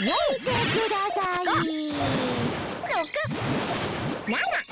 見てください。六。七。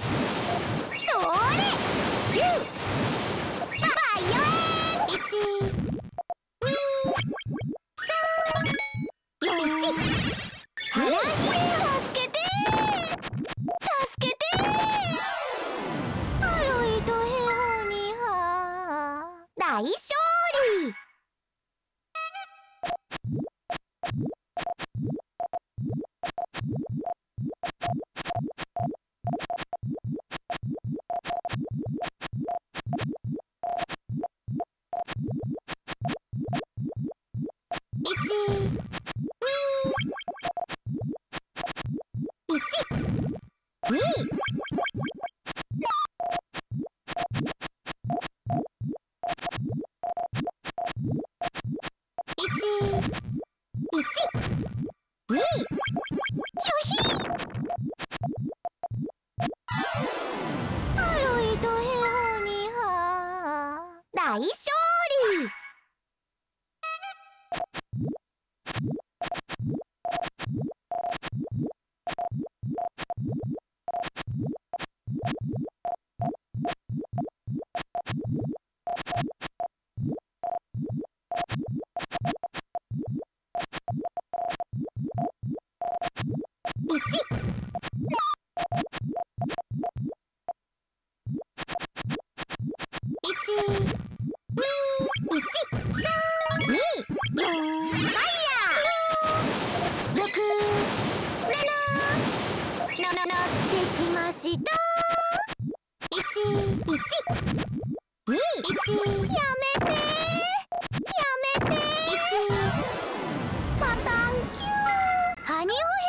何を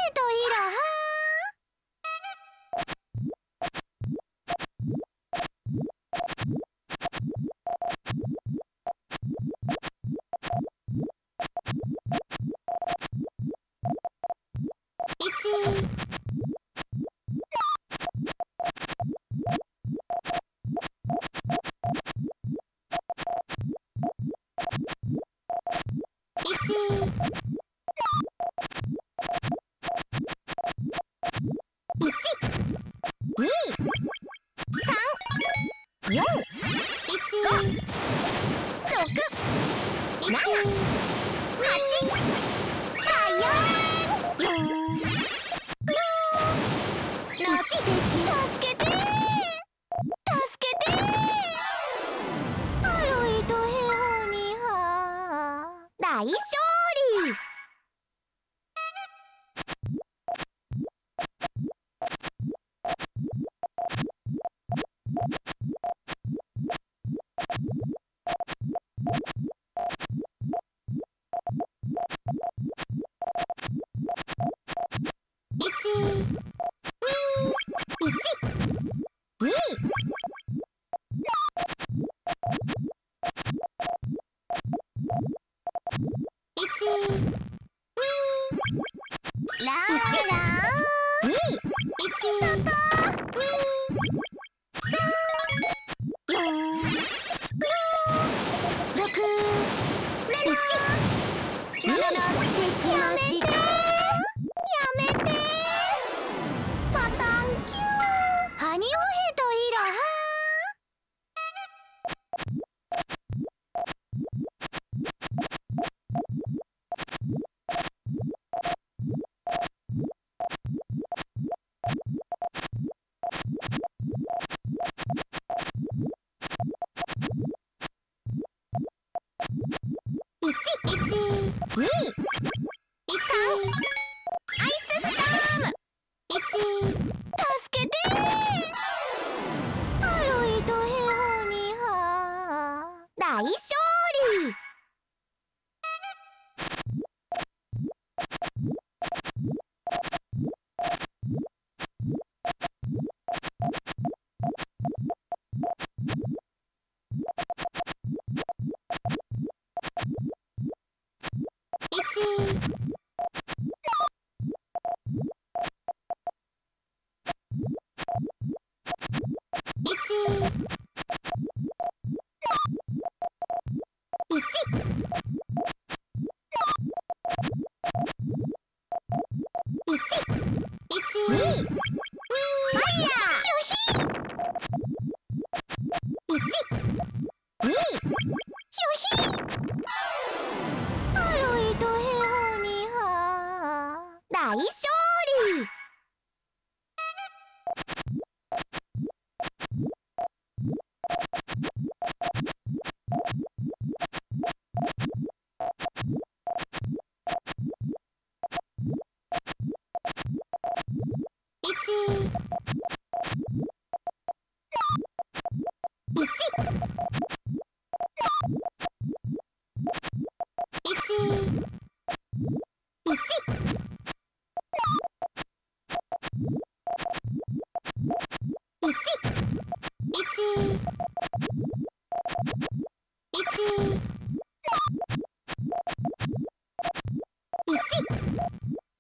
1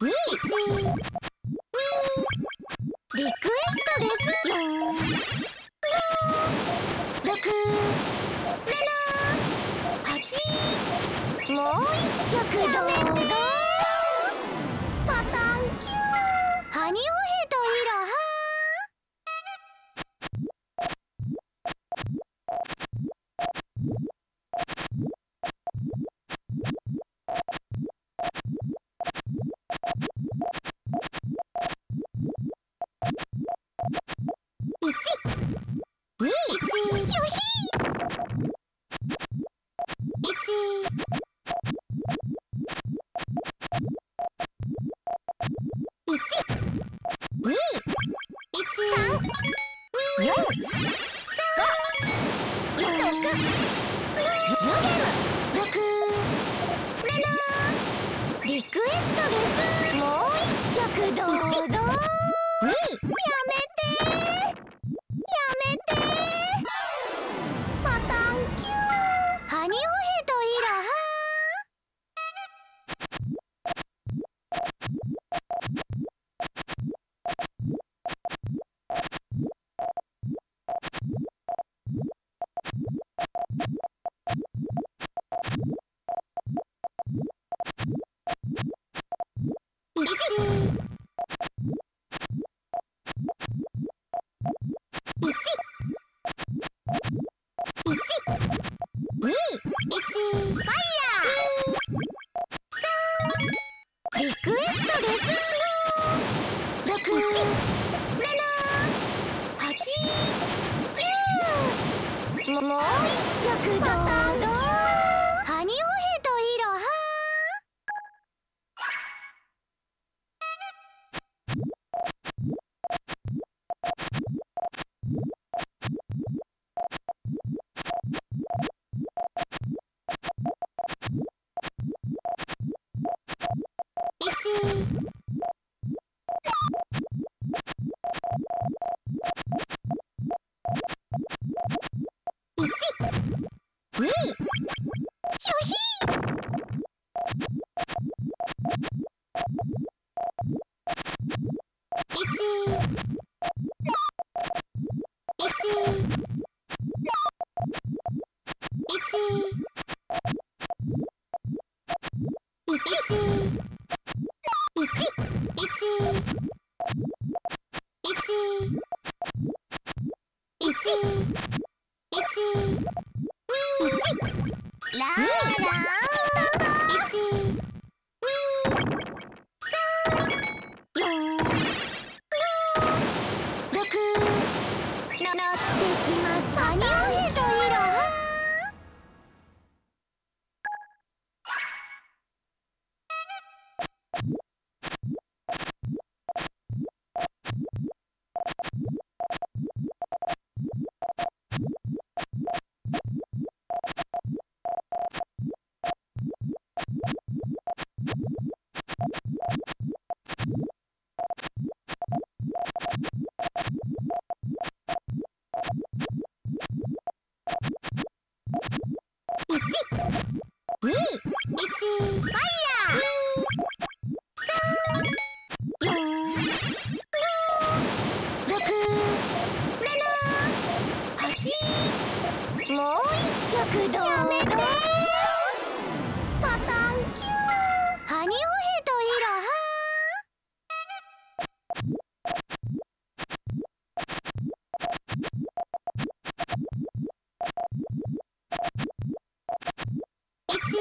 1ち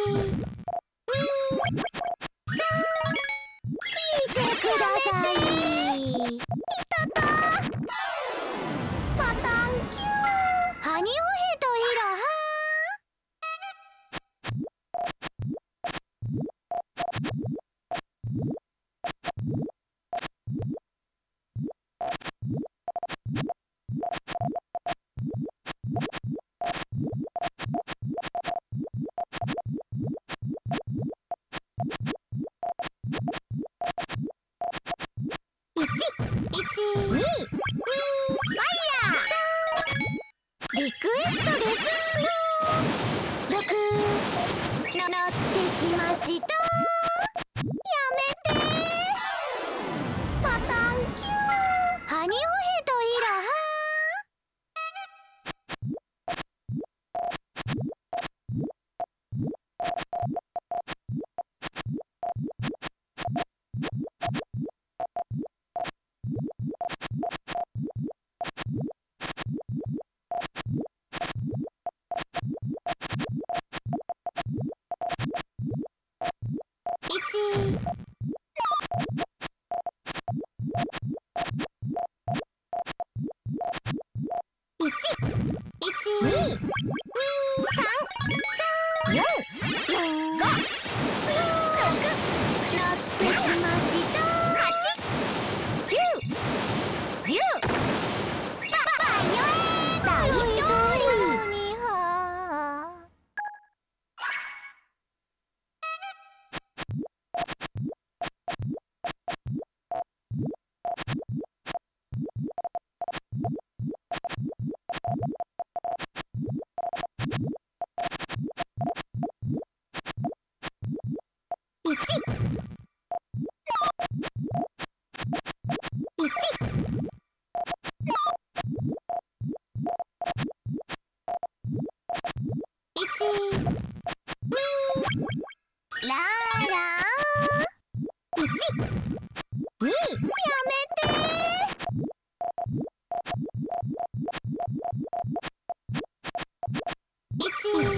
Yay!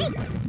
Whee!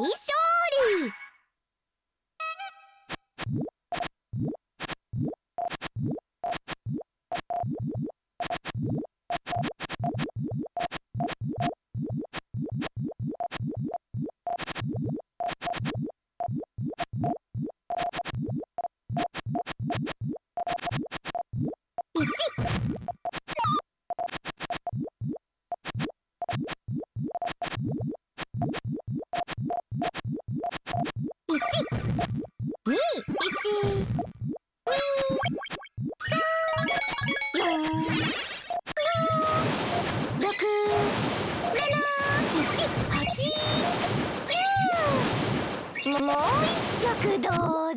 ハ大勝 door.